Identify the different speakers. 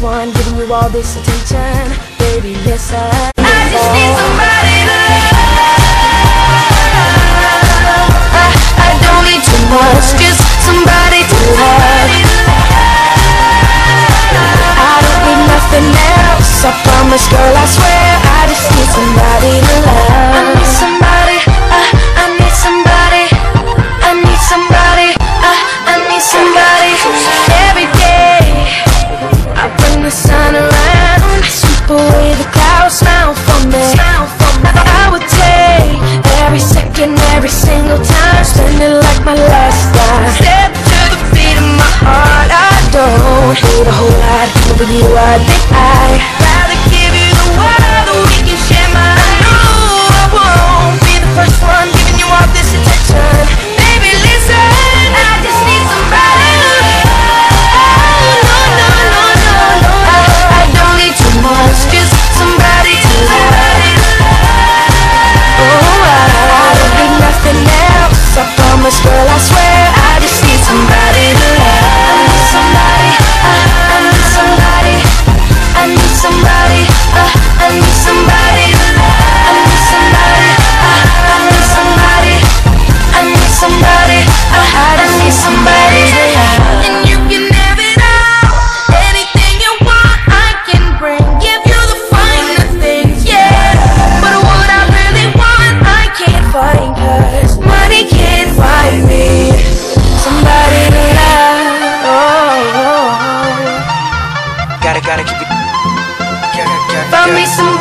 Speaker 1: one giving you all this attention. Baby, listen the whole lot, over you are think I. Love me some